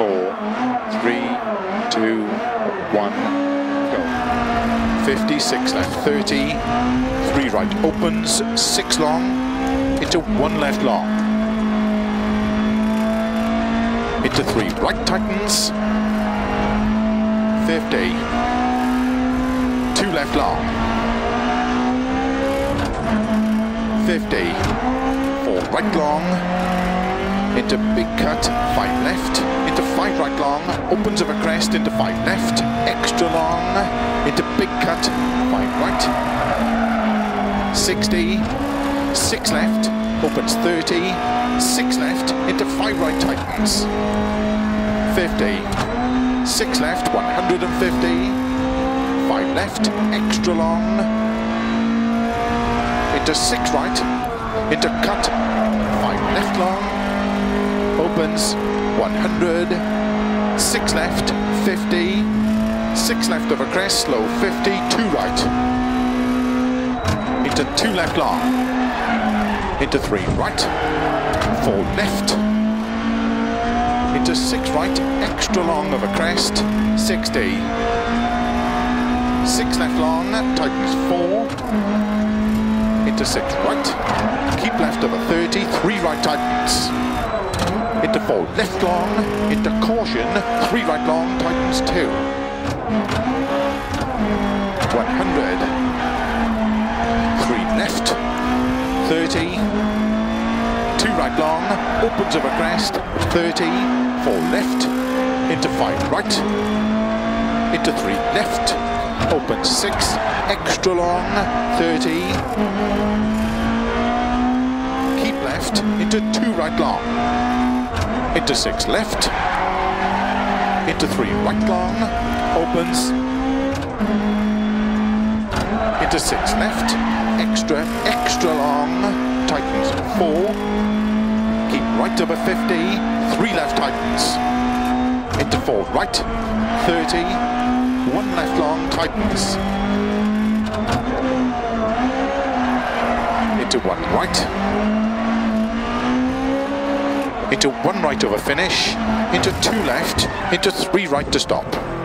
four, three, two, one, go. 56 left, 30, three right, opens, six long, into one left long. Into three, right tightens, 50, two left long, 50, four right long, into big cut, five left, into opens of a crest into five left, extra long, into big cut, five right, 60, six left, opens 30, six left, into five right tightens, 50, six left, 150, five left, extra long, into six right, into cut, five left long, opens 100, 6 left, 50, 6 left of a crest, slow 50, 2 right, into 2 left long, into 3 right, 4 left, into 6 right, extra long of a crest, 60, 6 left long, tightens 4, into 6 right, keep left of a 30, 3 right tightens, into four left long, into caution, three right long, tightens two. 100, three left, 30, two right long, opens of a crest, 30, four left, into five right, into three left, Open six, extra long, 30, keep left, into two right long, into six left, into three right long, opens, into six left, extra, extra long, tightens four, keep right over 50, three left tightens, into four right, 30, one left long, tightens, into one right, into one right over finish, into two left, into three right to stop.